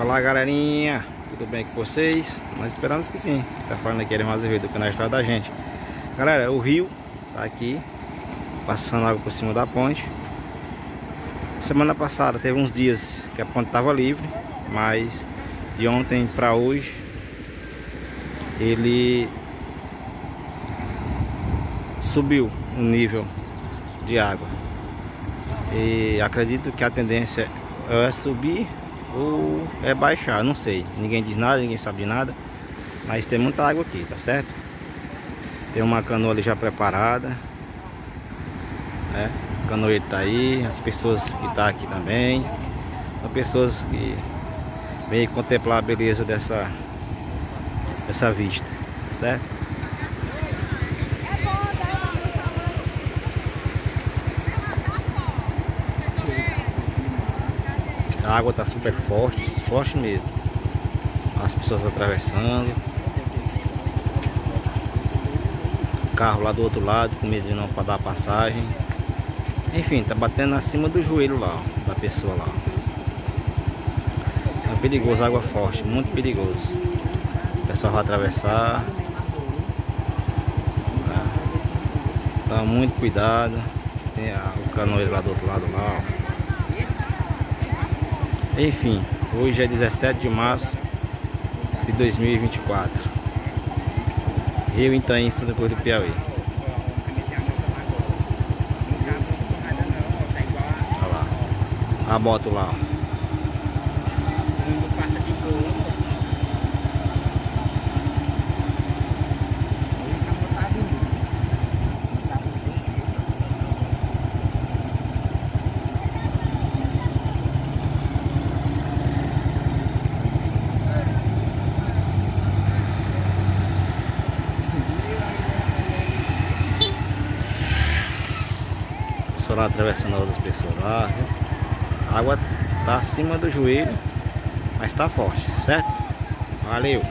Olá galerinha, tudo bem com vocês? Nós esperamos que sim. Tá falando aqui mais do canal Estrada da gente. Galera, o rio tá aqui, passando água por cima da ponte. Semana passada teve uns dias que a ponte estava livre, mas de ontem para hoje ele subiu o nível de água. E acredito que a tendência é subir ou é baixar, não sei. Ninguém diz nada, ninguém sabe de nada. Mas tem muita água aqui, tá certo? Tem uma canoa ali já preparada. Né? O canoeiro tá aí, as pessoas que tá aqui também. São pessoas que vêm contemplar a beleza dessa, dessa vista, tá certo? A água está super forte, forte mesmo. As pessoas atravessando. O carro lá do outro lado, com medo de não dar passagem. Enfim, tá batendo acima do joelho lá, ó, da pessoa lá. É perigoso, água forte, muito perigoso. O pessoal vai atravessar. Tá muito cuidado. Tem o canoeiro lá do outro lado lá, ó. Enfim, hoje é 17 de março de 2024. Rio Itaim, Santa Cruz do Piauí. Olha lá. A moto lá. Lá atravessando outras pessoas lá. A água tá acima do joelho, mas tá forte, certo? Valeu!